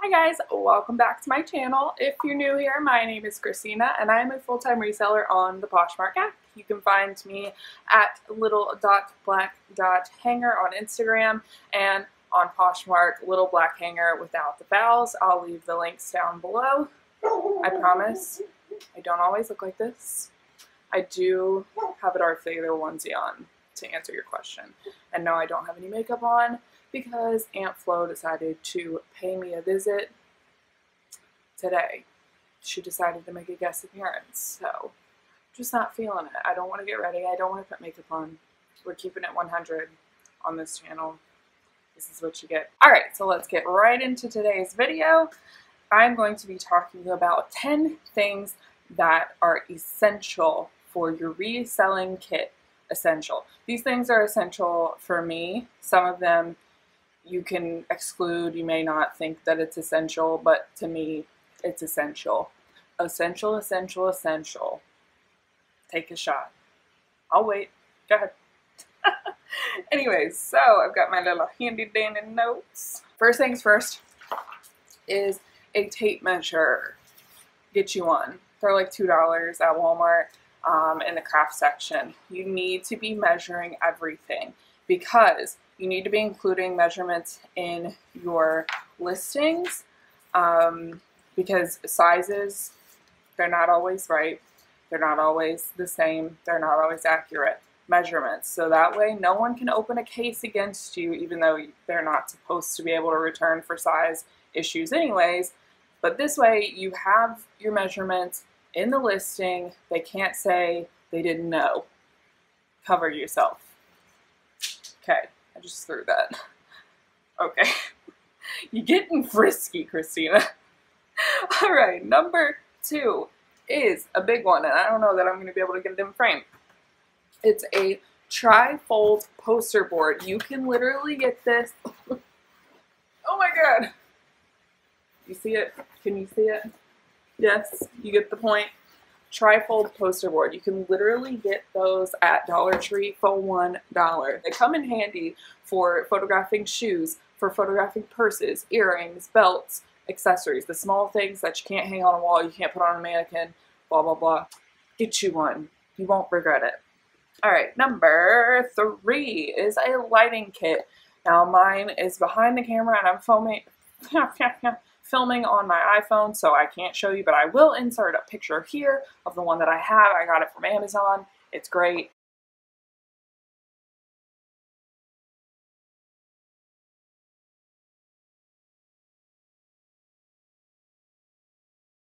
Hi guys, welcome back to my channel. If you're new here, my name is Christina and I am a full-time reseller on the Poshmark app. You can find me at little.black.hanger on Instagram and on Poshmark, little black hanger without the vowels. I'll leave the links down below. I promise I don't always look like this. I do have a Darth Vader onesie on to answer your question. And no, I don't have any makeup on because Aunt Flo decided to pay me a visit today. She decided to make a guest appearance, so just not feeling it. I don't want to get ready. I don't want to put makeup on. We're keeping it 100 on this channel. This is what you get. Alright, so let's get right into today's video. I'm going to be talking about 10 things that are essential for your reselling kit essential. These things are essential for me. Some of them you can exclude. You may not think that it's essential, but to me, it's essential. Essential, essential, essential. Take a shot. I'll wait. Go ahead. Anyways, so I've got my little handy dandy notes. First things first is a tape measure. Get you one. They're like $2 at Walmart um, in the craft section. You need to be measuring everything because you need to be including measurements in your listings um, because sizes, they're not always right. They're not always the same. They're not always accurate measurements. So that way no one can open a case against you even though they're not supposed to be able to return for size issues anyways. But this way you have your measurements in the listing. They can't say they didn't know. Cover yourself. Okay. I just threw that. Okay. You're getting frisky, Christina. All right, number two is a big one, and I don't know that I'm going to be able to get it in frame. It's a tri-fold poster board. You can literally get this. oh my god. You see it? Can you see it? Yes, you get the point trifold poster board. You can literally get those at Dollar Tree for $1. They come in handy for photographing shoes, for photographing purses, earrings, belts, accessories, the small things that you can't hang on a wall, you can't put on a mannequin, blah, blah, blah. Get you one. You won't regret it. All right, number three is a lighting kit. Now mine is behind the camera and I'm filming filming on my iPhone, so I can't show you, but I will insert a picture here of the one that I have. I got it from Amazon. It's great.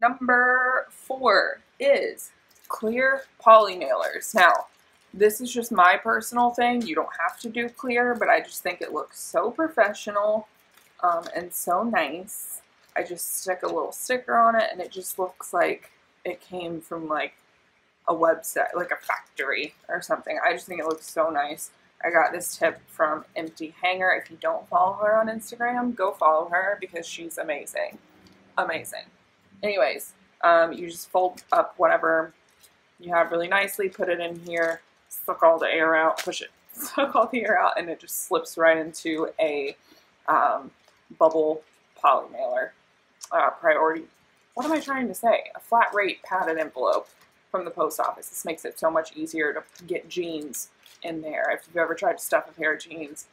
Number four is clear poly mailers. Now, this is just my personal thing. You don't have to do clear, but I just think it looks so professional um, and so nice. I just stick a little sticker on it and it just looks like it came from like a website, like a factory or something. I just think it looks so nice. I got this tip from Empty Hanger. If you don't follow her on Instagram, go follow her because she's amazing. Amazing. Anyways, um, you just fold up whatever you have really nicely, put it in here, suck all the air out, push it, suck all the air out, and it just slips right into a um, bubble poly mailer uh, priority. What am I trying to say? A flat rate padded envelope from the post office. This makes it so much easier to get jeans in there. If you've ever tried to stuff a pair of jeans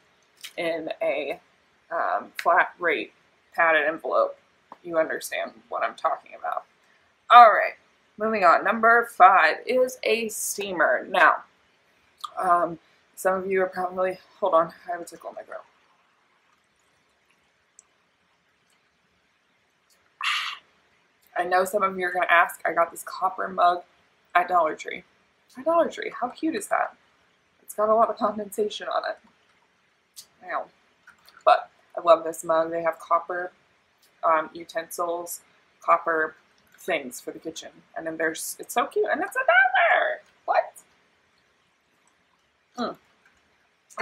in a um, flat rate padded envelope, you understand what I'm talking about. All right, moving on. Number five is a steamer. Now, um, some of you are probably, hold on, I have a tickle in my throat. I know some of you are going to ask, I got this copper mug at Dollar Tree. At Dollar Tree, how cute is that? It's got a lot of condensation on it. Now, but I love this mug. They have copper um, utensils, copper things for the kitchen. And then there's, it's so cute. And it's a dollar! What? Mm.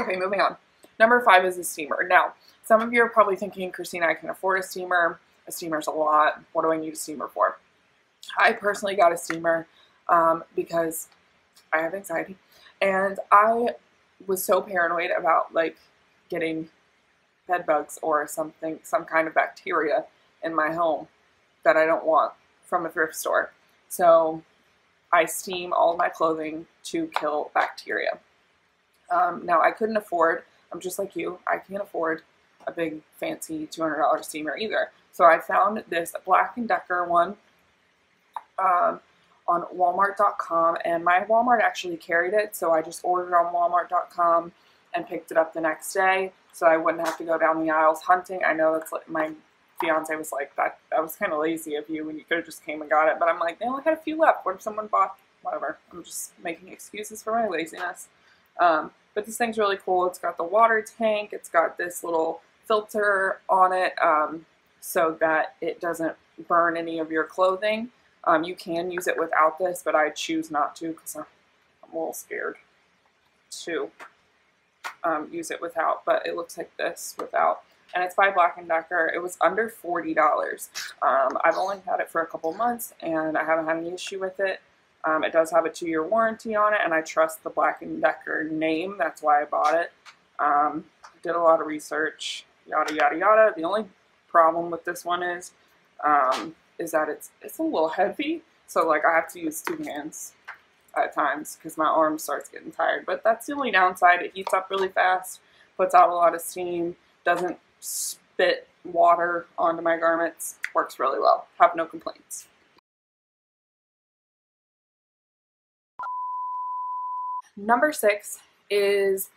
Okay, moving on. Number five is a steamer. Now, some of you are probably thinking, Christina, I can afford a steamer. Steamer's a lot. What do I need a steamer for? I personally got a steamer um, because I have anxiety. And I was so paranoid about like getting bed bugs or something, some kind of bacteria in my home that I don't want from a thrift store. So I steam all my clothing to kill bacteria. Um, now I couldn't afford, I'm just like you, I can't afford a big fancy $200 steamer either. So I found this Black & Decker one um, on walmart.com and my Walmart actually carried it so I just ordered on walmart.com and picked it up the next day so I wouldn't have to go down the aisles hunting. I know that's like my fiance was like that that was kind of lazy of you when you could have just came and got it but I'm like they only had a few left. What if someone bought whatever? I'm just making excuses for my laziness. Um, but this thing's really cool. It's got the water tank. It's got this little filter on it um, so that it doesn't burn any of your clothing. Um, you can use it without this, but I choose not to because I'm, I'm, a little scared to um, use it without. But it looks like this without. And it's by Black & Decker. It was under $40. Um, I've only had it for a couple months, and I haven't had any issue with it. Um, it does have a two-year warranty on it, and I trust the Black & Decker name. That's why I bought it. Um, did a lot of research, yada, yada, yada. The only problem with this one is um, is that it's it's a little heavy. So like I have to use two hands at times because my arm starts getting tired. But that's the only downside. It heats up really fast, puts out a lot of steam, doesn't spit water onto my garments. Works really well. Have no complaints. Number six is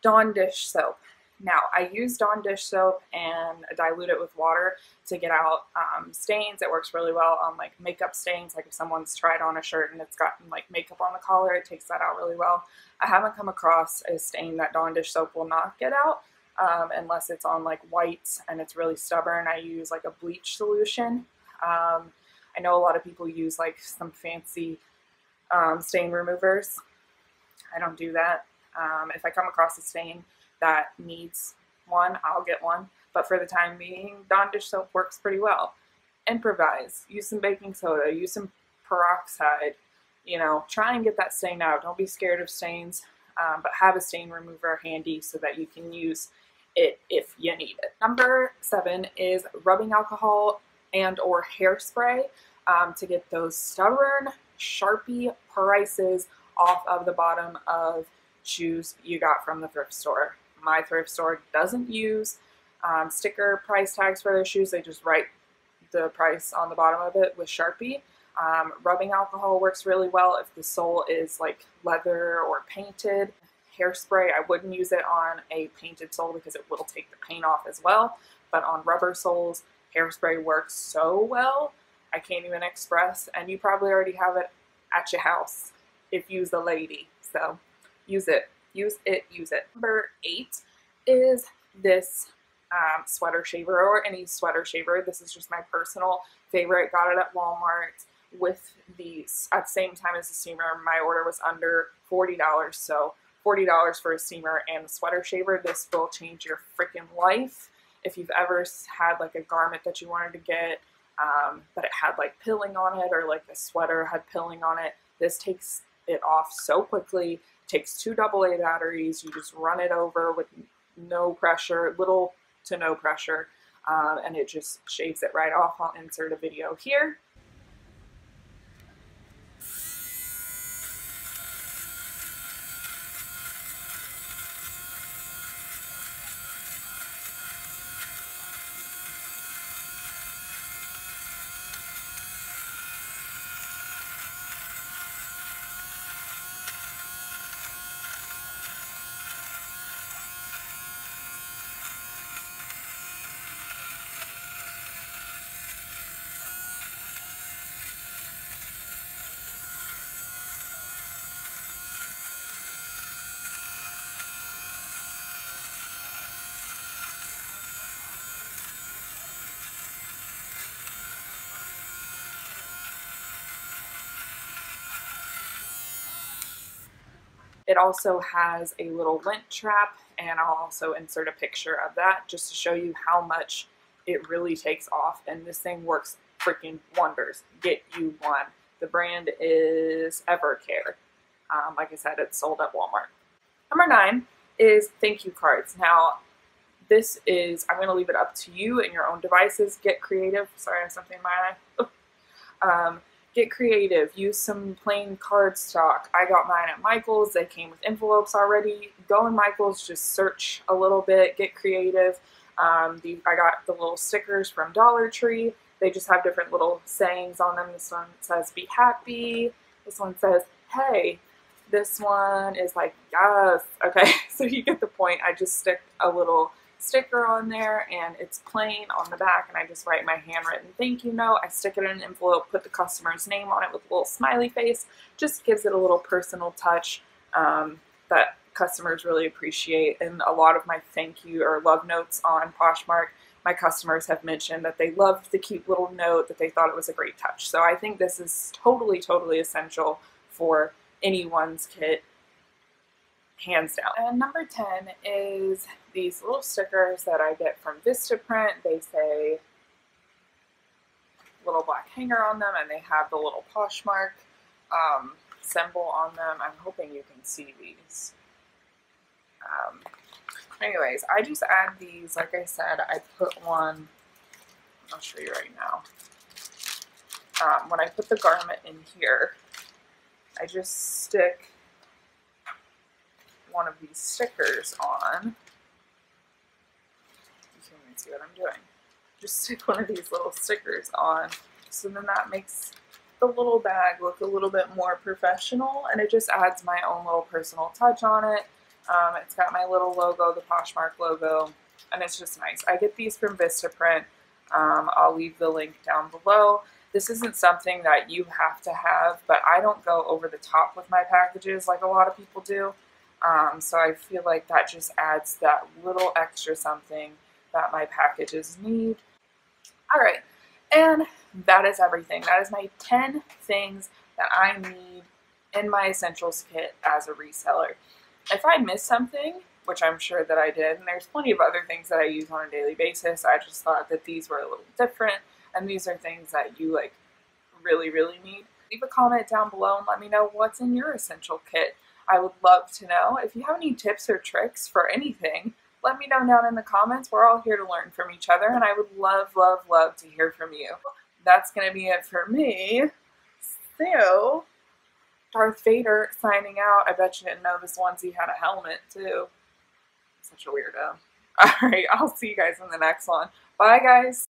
Dawn dish soap. Now, I use Dawn dish soap and dilute it with water to get out um, stains. It works really well on like makeup stains, like if someone's tried on a shirt and it's gotten like makeup on the collar, it takes that out really well. I haven't come across a stain that Dawn dish soap will not get out um, unless it's on like whites and it's really stubborn. I use like a bleach solution. Um, I know a lot of people use like some fancy um, stain removers. I don't do that. Um, if I come across a stain, that needs one, I'll get one. But for the time being, Dawn dish soap works pretty well. Improvise. Use some baking soda. Use some peroxide. You know, try and get that stain out. Don't be scared of stains, um, but have a stain remover handy so that you can use it if you need it. Number seven is rubbing alcohol and or hairspray um, to get those stubborn, sharpie prices off of the bottom of shoes you got from the thrift store my thrift store doesn't use um, sticker price tags for their shoes. They just write the price on the bottom of it with Sharpie. Um, rubbing alcohol works really well if the sole is like leather or painted. Hairspray, I wouldn't use it on a painted sole because it will take the paint off as well. But on rubber soles, hairspray works so well. I can't even express. And you probably already have it at your house if you's a lady. So use it use it, use it. Number eight is this um, sweater shaver or any sweater shaver. This is just my personal favorite. Got it at Walmart with these at the same time as the steamer. My order was under $40, so $40 for a steamer and a sweater shaver. This will change your freaking life. If you've ever had like a garment that you wanted to get, um, but it had like pilling on it or like a sweater had pilling on it, this takes it off so quickly takes two AA batteries. You just run it over with no pressure, little to no pressure, um, and it just shaves it right off. I'll insert a video here. It also has a little lint trap and I'll also insert a picture of that just to show you how much it really takes off and this thing works freaking wonders. Get you one. The brand is Evercare. Um, like I said, it's sold at Walmart. Number nine is thank you cards. Now, this is, I'm going to leave it up to you and your own devices. Get creative. Sorry, I have something in my eye. um, get creative. Use some plain cardstock. I got mine at Michael's. They came with envelopes already. Go in Michael's, just search a little bit, get creative. Um, the, I got the little stickers from Dollar Tree. They just have different little sayings on them. This one says, be happy. This one says, hey. This one is like, yes. Okay, so you get the point. I just stick a little sticker on there and it's plain on the back and I just write my handwritten thank you note. I stick it in an envelope, put the customer's name on it with a little smiley face. Just gives it a little personal touch um, that customers really appreciate. And a lot of my thank you or love notes on Poshmark, my customers have mentioned that they loved the cute little note, that they thought it was a great touch. So I think this is totally, totally essential for anyone's kit hands down. And number 10 is these little stickers that I get from Vistaprint. They say little black hanger on them and they have the little Poshmark um, symbol on them. I'm hoping you can see these. Um, anyways, I just add these, like I said, I put one, I'll show you right now. Um, when I put the garment in here, I just stick one of these stickers on. You can even see what I'm doing. Just stick one of these little stickers on. So then that makes the little bag look a little bit more professional and it just adds my own little personal touch on it. Um, it's got my little logo, the Poshmark logo, and it's just nice. I get these from Vistaprint. Um, I'll leave the link down below. This isn't something that you have to have, but I don't go over the top with my packages like a lot of people do. Um, so I feel like that just adds that little extra something that my packages need. All right, and that is everything. That is my 10 things that I need in my essentials kit as a reseller. If I miss something, which I'm sure that I did, and there's plenty of other things that I use on a daily basis, I just thought that these were a little different, and these are things that you like really, really need. Leave a comment down below and let me know what's in your essential kit. I would love to know. If you have any tips or tricks for anything, let me know down in the comments. We're all here to learn from each other, and I would love, love, love to hear from you. That's going to be it for me. So, Darth Vader signing out. I bet you didn't know this onesie had a helmet, too. Such a weirdo. All right, I'll see you guys in the next one. Bye, guys.